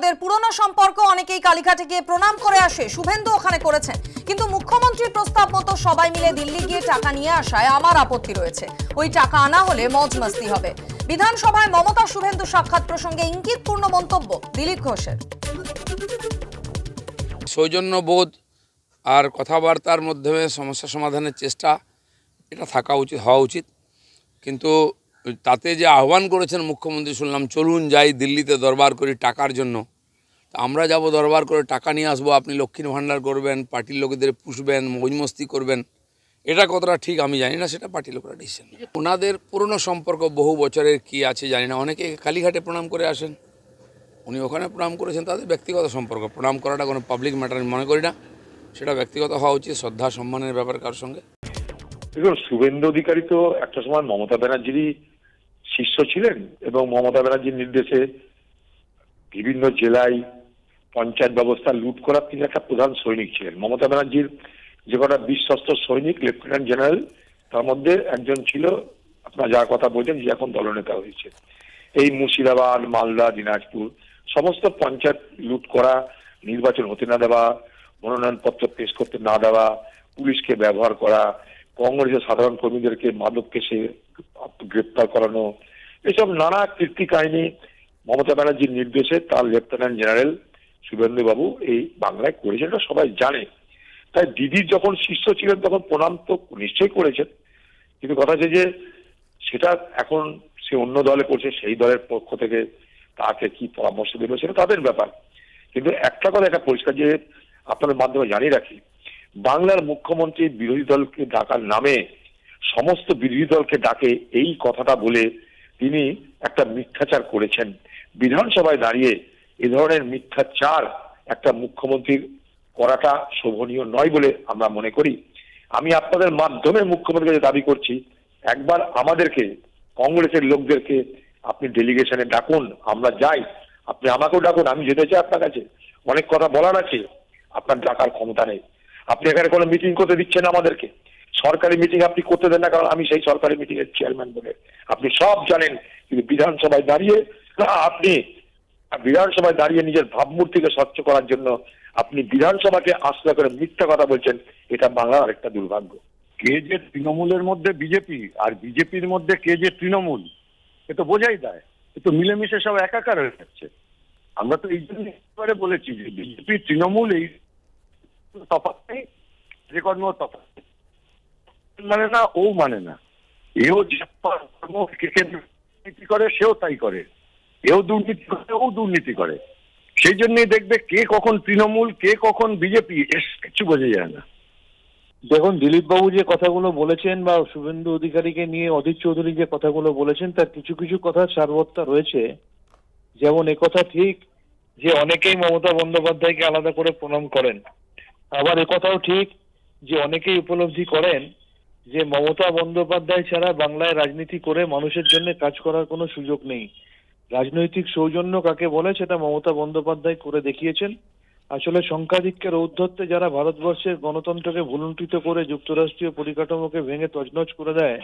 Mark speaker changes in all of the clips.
Speaker 1: তাদের পুরনো সম্পর্ক অনেকেই কালীঘাটে গিয়ে প্রণাম করে আসে। শুভেন্দু ওখানে করেছেন। কিন্তু মুখ্যমন্ত্রীর প্রস্তাব মতো সবাই মিলে দিল্লি গিয়ে টাকা নিয়ে আসায় আমার আপত্তি রয়েছে। ওই টাকা আনা হলে মজ মাস্তি হবে। বিধানসভায় মমতা শুভেন্দু সাক্ষাৎ প্রসঙ্গে ইঙ্গিতপূর্ণ মন্তব্য দিলীপ ঘোষের।
Speaker 2: সৌজন্যবোধ আর কথাবার্তার মাধ্যমে সমস্যা সমাধানের চেষ্টা, এটা থাকা উচিত, হওয়া উচিত। কিন্তু তাতে যে আহ্বান করেছেন মুখ্যমন্ত্রী শুনলাম, চলুন যাই দিল্লিতে দরবার করি টাকার জন্য। আমরা যাব দরবার করে টাকা নিয়ে আসব, আপনি লক্ষ্মীর ভাণ্ডার করবেন, পার্টির লোকেদের পুষবেন মৌজমস্তি করবেন। এটা কতটা ঠিক আমি জানি না, সেটা পার্টির লোকেরা ডিসিশন ওনাদের পুরনো সম্পর্ক বহু বছরের কি আছে জানি না, অনেকে কালীঘাটে প্রণাম করে আসেন। উনি ওখানে প্রণাম করেছেন, তাদের ব্যক্তিগত সম্পর্ক। প্রণাম করাটা কোনো পাবলিক ম্যাটার মনে করি না। সেটা ব্যক্তিগত হওয়া উচিত, শ্রদ্ধা, সম্মানের ব্যাপার কার সঙ্গে।
Speaker 3: দেখুন, শুভেন্দু অধিকারী তো একটা সময় মমতা ব্যানার্জিরই শিষ্য ছিলেন এবং মমতা ব্যানার্জির নির্দেশে বিভিন্ন জেলায় পঞ্চায়েত ব্যবস্থা লুট করার তিনি একটা প্রধান সৈনিক ছিলেন। মমতা ব্যানার্জির যে কটা বিশ্বস্ত সৈনিক, লেফটেন্যান্ট জেনারেল, তার মধ্যে একজন ছিল, আপনার যা কথা বলছেন যে এখন দলনেতা হয়েছে। এই মুর্শিদাবাদ, মালদা, দিনাজপুর, সমস্ত পঞ্চায়েত লুট করা, নির্বাচন হতে না দেওয়া, মনোনয়নপত্র পেশ করতে না দেওয়া, পুলিশকে ব্যবহার করা কংগ্রেসের সাধারণ কর্মীদেরকে মাদক কেসে গ্রেপ্তার করানো, এসব নানা কীর্তি কাহিনী মমতা ব্যানার্জির নির্দেশে তার লেফটেন্যান্ট জেনারেল শুভেন্দু বাবু এই বাংলায় করেছেন, এটা সবাই জানে। তাই দিদির যখন শিষ্য ছিলেন তখন প্রণাম তো নিশ্চয়ই করেছেন। কিন্তু কথা হচ্ছে যে সেটা এখন সে অন্য দলে করছে, সেই দলের পক্ষ থেকে তাকে কি পরামর্শ দেবে সেটা তাদের ব্যাপার। কিন্তু একটা কথা একটা পরিষ্কার যে আপনাদের মাধ্যমে জানিয়ে রাখি বাংলার মুখ্যমন্ত্রী বিরোধী দলকে ডাকার নামে সমস্ত বিরোধী দলকে ডাকে এই কথাটা বলে তিনি একটা মিথ্যাচার করেছেন। বিধানসভায় দাঁড়িয়ে এ ধরনের মিথ্যাচার একটা মুখ্যমন্ত্রীর করাটা শোভনীয় নয় বলে আমরা মনে করি। আমি আপনাদের মাধ্যমে মুখ্যমন্ত্রীর কাছে দাবি করছি, একবার আমাদেরকে, কংগ্রেসের লোকদেরকে আপনি ডেলিগেশনে ডাকুন, আমরা যাই। আপনি আমাকেও ডাকুন, আমি যেতে চাই আপনার কাছে। অনেক কথা বলার আছে, আপনার ডাকার ক্ষমতা নেই। আপনি এখানে কোনো মিটিং করতে দিচ্ছেন আমাদেরকে। সরকারি মিটিং আপনি করতে দেন না, কারণ আমি সেই সরকারি মিটিং এর চেয়ারম্যান বলে। আপনি সব জানেন, কিন্তু বিধানসভায় দাঁড়িয়ে না, আপনি বিধানসভায় দাঁড়িয়ে নিজের ভাবমূর্তিকে স্বচ্ছ করার জন্য আপনি বিধানসভাকে আশ্রয় করে মিথ্যা কথা বলছেন, এটা বাংলার আরেকটা দুর্ভাগ্য।
Speaker 4: কে যে তৃণমূলের মধ্যে বিজেপি আর বিজেপির মধ্যে কে যে তৃণমূল, এ তো বোঝাই দেয় এ তো মিলেমিশে সব একাকার হয়ে যাচ্ছে। আমরা তো এই জন্য বলেছি যে বিজেপি, তৃণমূল এই তফাৎ মানে না, ও মানে না। এও দুর্নীতি করে, সেও তাই করে। এও দুর্নীতি করে, ও দুর্নীতি করে। সেই জন্যই দেখবে কে কখন তৃণমূল, কে কখন বিজেপি কিছু বোঝা যায় না।
Speaker 5: দেখুন দিলীপ বাবু যে কথাগুলো বলেছেন বা শুভেন্দু অধিকারীকে নিয়ে অধীর চৌধুরী যে কথাগুলো বলেছেন, তার কিছু কিছু কথা সারবত্তা রয়েছে। যেমন কথা ঠিক যে অনেকেই মমতা বন্দ্যোপাধ্যায়কে আলাদা করে প্রণাম করেন। আবার কথাও ঠিক যে অনেকেই উপলব্ধি করেন যে মমতা বন্দ্যোপাধ্যায় ছাড়া বাংলায় রাজনীতি করে মানুষের জন্য কাজ করার কোনো সুযোগ নেই। রাজনৈতিক সৌজন্য কাকে বলে সেটা মমতা বন্দ্যোপাধ্যায় করে দেখিয়েছেন। আসলে সংখ্যাধিক্যের ঔদ্ধত্যে যারা ভারতবর্ষের গণতন্ত্রকে ভুলুণ্ঠিত করে যুক্তরাষ্ট্রীয় পরিকাঠামোকে ভেঙে তছনছ করে দেয়,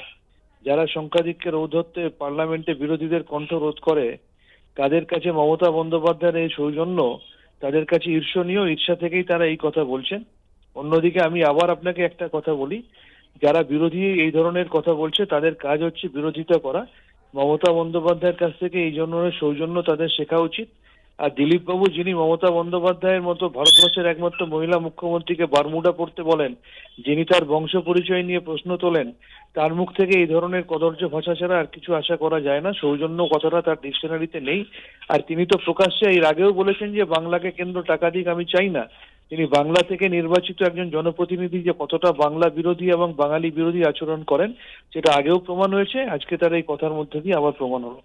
Speaker 5: যারা সংখ্যাধিক্যের ঔদ্ধত্যে পার্লামেন্টে বিরোধীদের কণ্ঠ রোধ করে, তাদের কাছে মমতা বন্দ্যোপাধ্যায়ের এই সৌজন্য, তাদের কাছে ঈর্ষণীয় ঈর্ষা থেকেই তারা এই কথা বলছেন। অন্যদিকে আমি আবার আপনাকে একটা কথা বলি। যারা বিরোধী এই ধরনের কথা বলছে, তাদের কাজ হচ্ছে বিরোধিতা করা। মমতা বন্দ্যোপাধ্যায়ের কাছ থেকে এই ধরনের সৌজন্য তাদের শেখা উচিত। আর দিলীপ বাবু যিনি মমতা বন্দ্যোপাধ্যায়ের মতো ভারতবর্ষের একমাত্র মহিলা মুখ্যমন্ত্রীকে বারমুডা পড়তে বলেন, যিনি তার বংশ পরিচয় নিয়ে প্রশ্ন তোলেন, তার মুখ থেকে এই ধরনের কদর্য ভাষা ছাড়া আর কিছু আশা করা যায় না। সৌজন্য কথাটা তার ডিকশনারিতে নেই। আর তিনি তো প্রকাশ্যে এর আগেও বলেছেন যে, বাংলাকে কেন্দ্র টাকা দিক আমি চাই না। তিনি বাংলা থেকে নির্বাচিত একজন জনপ্রতিনিধি যে কতটা বাংলা বিরোধী এবং বাঙালি বিরোধী আচরণ করেন, সেটা আগেও প্রমাণ হয়েছে, আজকে তার এই কথার মধ্যে দিয়ে আবার প্রমাণ হলো।